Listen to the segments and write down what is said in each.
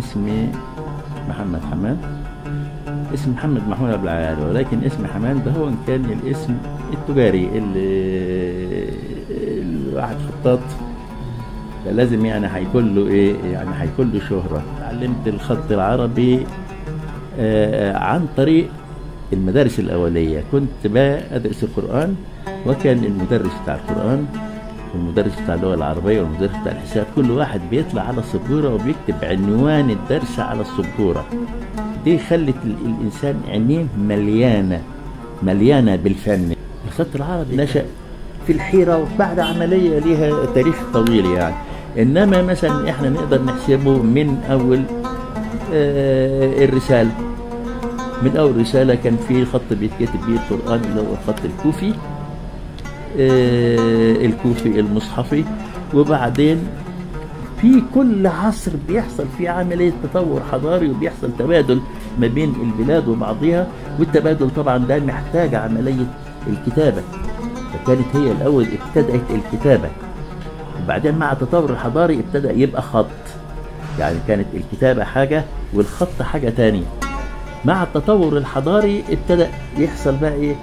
اسمي محمد حماد. اسم محمد محمود عبد العال ولكن اسم حماد ده هو كان الاسم التجاري اللي الواحد خطاط. فلازم يعني هيكون له إيه؟ يعني هيكون له شهرة. اتعلمت الخط العربي آه، عن طريق المدارس الأولية. كنت بدرس القرآن وكان المدرس بتاع القرآن. والمدرس بتاع اللغة العربية والمدرس بتاع الحساب كل واحد بيطلع على السبورة وبيكتب عنوان الدرس على السبورة. دي خلت ال- الإنسان عينيه مليانة مليانة بالفن. الخط العربي نشأ في الحيرة وبعد عملية ليها تاريخ طويل يعني. إنما مثلا إحنا نقدر نحسبه من أول آه، الرسالة. من أول رسالة كان في خط بيتكتب بيه القرآن اللي هو الخط الكوفي. الكوفي المصحفي. وبعدين في كل عصر بيحصل فيه عملية تطور حضاري وبيحصل تبادل ما بين البلاد وبعضها والتبادل طبعا ده محتاج عملية الكتابة. فكانت هي الأول ابتدأت الكتابة. وبعدين مع التطور الحضاري ابتدأ يبقى خط. يعني كانت الكتابة حاجة والخط حاجة تانية. مع التطور الحضاري ابتدأ يحصل بقى إيه؟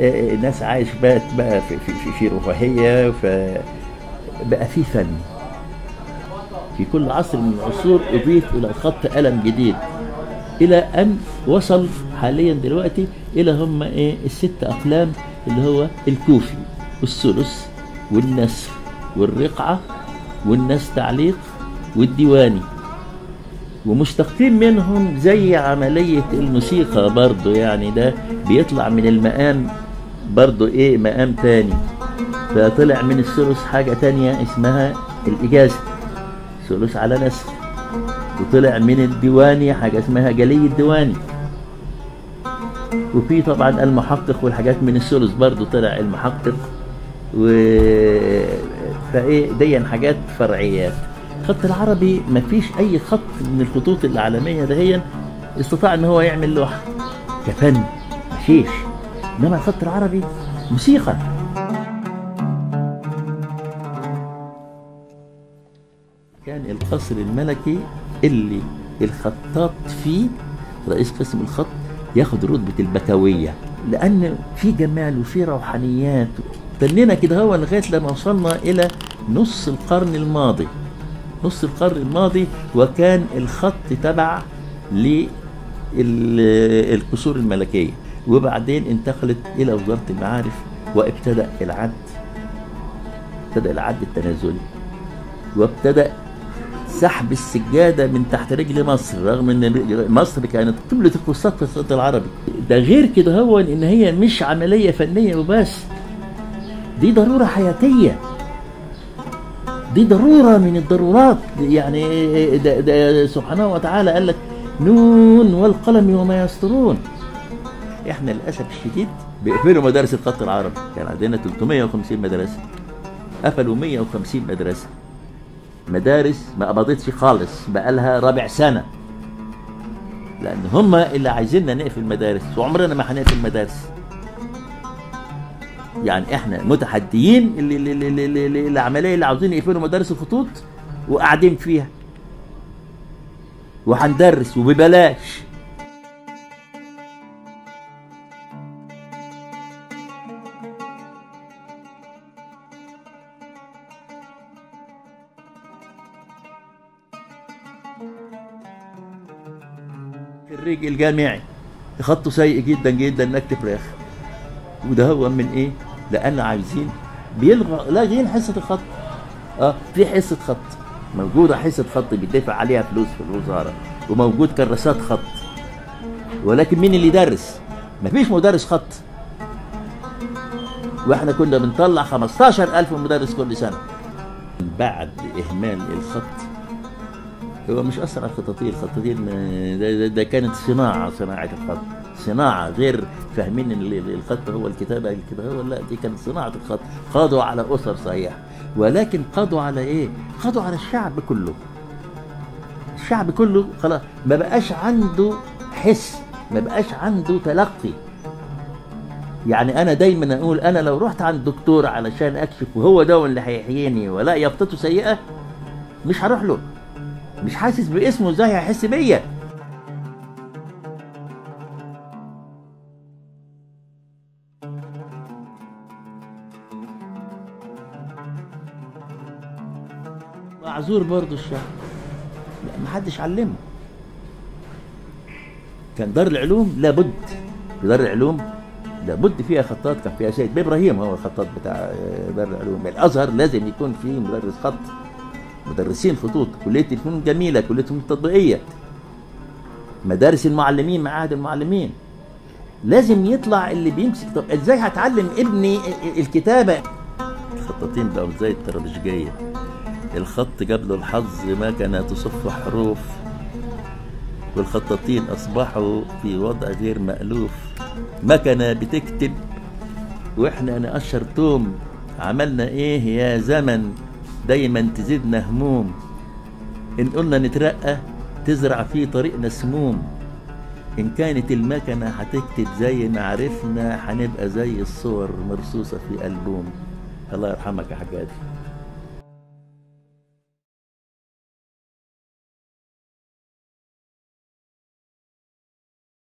آه، الناس عايش بقى بقى في في في, في رفاهية فبقى في فن. في كل عصر من العصور أضيف إلى الخط قلم جديد. إلى أن وصل حاليا دلوقتي إلى هم إيه الست أقلام اللي هو الكوفي والثلث والنسر والرقعة والناس تعليق والديواني. ومشتقين منهم زي عملية الموسيقى برضو يعني ده بيطلع من المقام برضو إيه مقام تاني. فطلع من الثلث حاجة تانية اسمها الإجازة ثلث على نسر وطلع من الديواني حاجة اسمها جلي الديواني. وفي طبعا المحقق والحاجات من الثلث برضو طلع المحقق. و فإيه دي حاجات فرعيات الخط العربي ما فيش أي خط من الخطوط العالمية دهيا استطاع إن هو يعمل لوحة. كفن مفيش إنما الخط العربي موسيقى. كان القصر الملكي اللي الخطاط فيه رئيس قسم الخط ياخد رتبة البكوية لأن في جمال وفي روحانيات. تنينا كده هو لغاية لما وصلنا إلى نص القرن الماضي. نص القرن الماضي وكان الخط تبع للقصور الملكية. وبعدين انتقلت إلى وزارة المعارف وابتدأ العد ابتدأ العد التنازلي. وابتدأ سحب السجادة من تحت رجل مصر رغم إن مصر كانت قبلة القصات في الخط العربي. ده غير كده هو إن هي مش عملية فنية وبس. دي ضرورة حياتية. دي ضرورة من الضرورات. يعني ده, ده سبحانه وتعالى قال لك نون والقلم وما يسطرون. إحنا للأسف الشديد بيقفلوا مدارس الخط العربي. كان عندنا 350 مدرسة. قفلوا 150 مدرسة. مدارس ما قبضتش خالص بقالها رابع سنة. لأن هم اللي عايزيننا نقفل مدارس وعمرنا ما هنقفل مدارس. يعني إحنا متحديين العملية اللي عاوزين يقفلوا مدارس الخطوط وقاعدين فيها. وهندرس وببلاش. الجامعي. خطه سيء جدا جدا نكتب فراخ وده هو من إيه؟ لأن عايزين بيلغى لاغين حصة الخط. آه في حصة خط موجودة حصة خط بيدفع عليها فلوس في الوزارة وموجود كراسات خط. ولكن مين اللي يدرس؟ مفيش مدرس خط. وإحنا كنا بنطلع 15000 مدرس كل سنة. بعد إهمال الخط هو مش أثر على الخطاطين الخطاطين آه، ده, ده, ده كانت صناعة صناعة الخط. صناعة غير فاهمين ان ال- ال- الخط هو الكتابه الكتابه هو لا دي كانت صناعة الخط. قادوا على أسر صحيح ولكن قادوا على إيه؟ قادوا على الشعب كله. الشعب كله خلاص ما بقاش عنده حس ما بقاش عنده تلقي. يعني أنا دايما أقول أنا لو رحت عند دكتور علشان أكشف وهو ده اللي هيحييني ولا يبطته سيئة مش هروح له. مش حاسس باسمه إزاي هيحس بيا؟ معذور برضه الشعب لا محدش علمه. كان دار العلوم لابد في دار العلوم لابد فيها خطاط كان فيها سيد إبراهيم هو الخطاط بتاع دار العلوم. الأزهر لازم يكون فيه مدرس خط. مدرسين خطوط كلية الفنون جميلة كلية الفنون التطبيقية. مدارس المعلمين معاهد المعلمين. لازم يطلع اللي بيمسك. طب إزاي هتعلم ابني الكتابة؟ الخطاطين بقوا زي الترابشجيه الخط جاب له الحظ ما كان تصف حروف والخطاطين أصبحوا في وضع غير مألوف. مكنة بتكتب وإحنا نقشر توم عملنا إيه يا زمن؟ دايما تزيدنا هموم. إن قلنا نترقى تزرع في طريقنا سموم. إن كانت المكنة هتكتب زي ما عرفنا هنبقى زي الصور مرصوصة في ألبوم. الله يرحمك يا حجاج